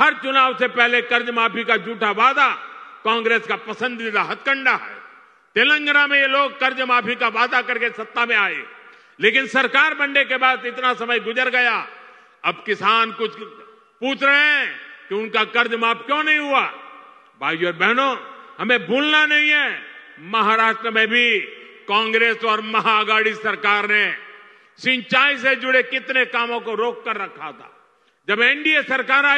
हर चुनाव से पहले कर्ज माफ़ी का झूठा वादा कांग्रेस का पसंदीदा हथकंडा है। तेलंगाना में ये लोग कर्ज माफ़ी का वादा करके सत्ता में आए। लेकिन सरकार बनने के बाद इतना समय गुजर गया। अब किसान कुछ पूछ रहे हैं कि उनका कर्ज माफ़ क्यों नहीं हुआ? भाइयों और बहनों, हमें भूलना नहीं है। महाराष्ट्र में भी कांग्रेस और महाआघाड़ी सरकार ने सिंचाई से जुड़े कितने कामों को रोक कर रखा था। जब एनडीए सरकार आई